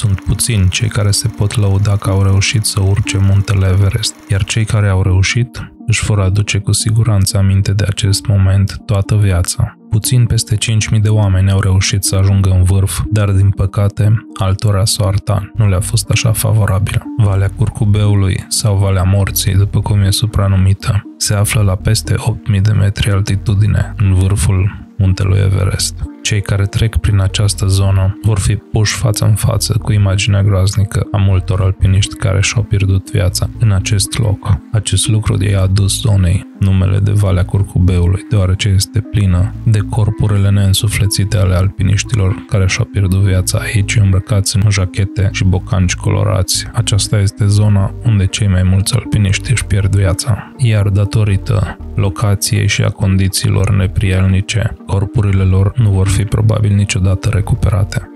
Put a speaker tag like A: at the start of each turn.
A: Sunt puțini cei care se pot lăuda că au reușit să urce muntele Everest, iar cei care au reușit își vor aduce cu siguranță aminte de acest moment toată viața. Puțin peste 5.000 de oameni au reușit să ajungă în vârf, dar din păcate, altora soarta nu le-a fost așa favorabilă. Valea Curcubeului sau Valea Morții, după cum e supranumită, se află la peste 8.000 de metri altitudine, în vârful muntelui Everest. Cei care trec prin această zonă vor fi puși față în față cu imaginea groaznică a multor alpiniști care și-au pierdut viața în acest loc. Acest lucru i-a adus zonei numele de Valea Curcubeului, deoarece este plină de corpurile neînsuflețite ale alpiniștilor care și-au pierdut viața aici îmbrăcați în jachete și bocanci colorați. Aceasta este zona unde cei mai mulți alpiniști își pierd viața, iar datorită locației și a condițiilor neprielnice, corpurile lor nu vor fi probabil niciodată recuperate.